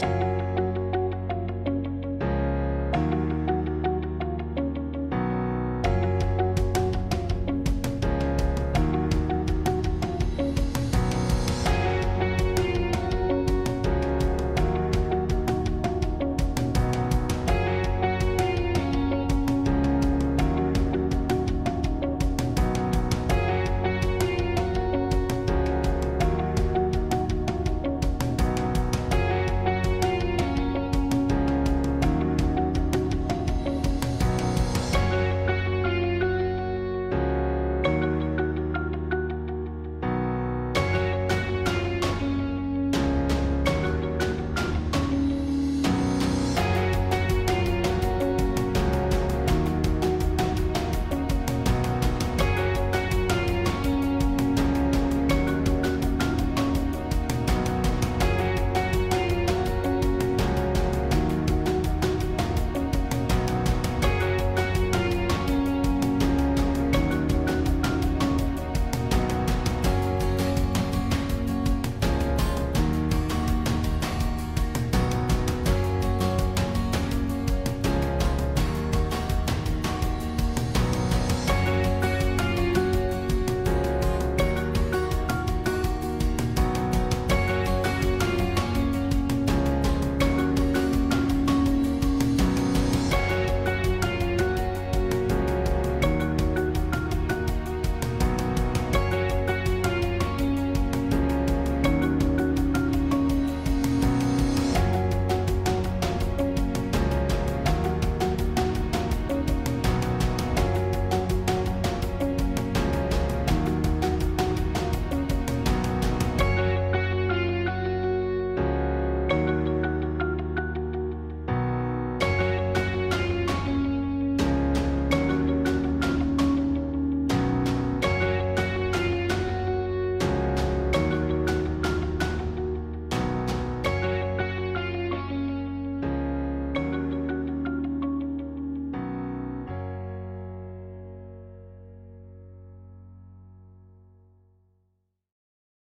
Bye.